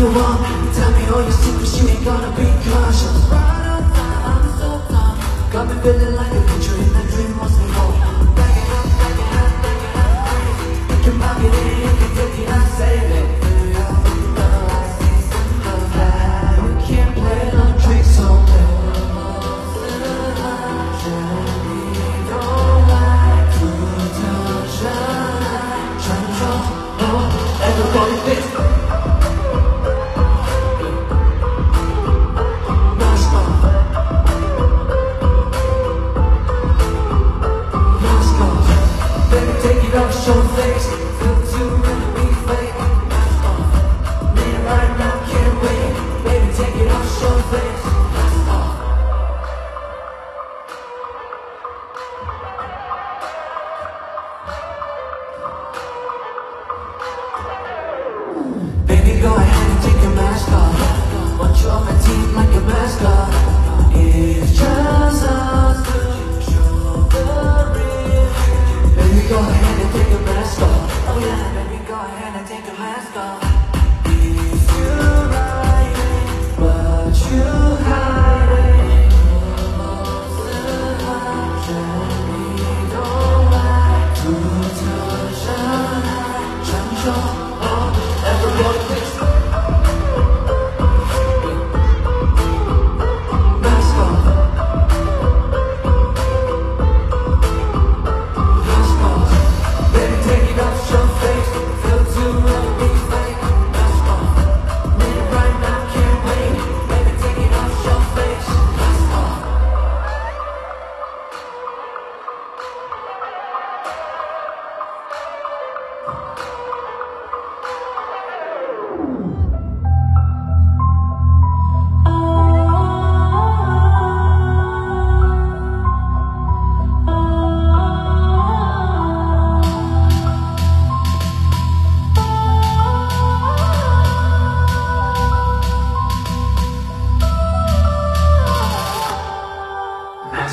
you want. Tell me all your secrets, you ain't gonna be cautious Right on time, I'm so calm Got me feeling like go ahead and take your mask off. You on my like a mascot. It's just us. Baby, go ahead and take your mask off. Oh yeah, baby, go ahead and take your mask off. 说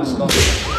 ますか？